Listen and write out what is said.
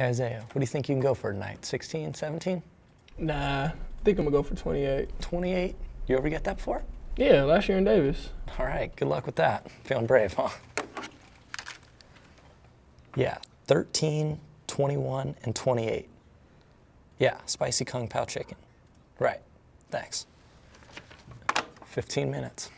Hey, Isiah, what do you think you can go for tonight? 16, 17, Nah, I think I'm gonna go for 28. 28? You ever get that before? Yeah, last year in Davis. All right, good luck with that. Feeling brave, huh? Yeah, 13, 21, and 28. Yeah, spicy kung pao chicken. Right, thanks. 15 minutes.